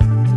Bye.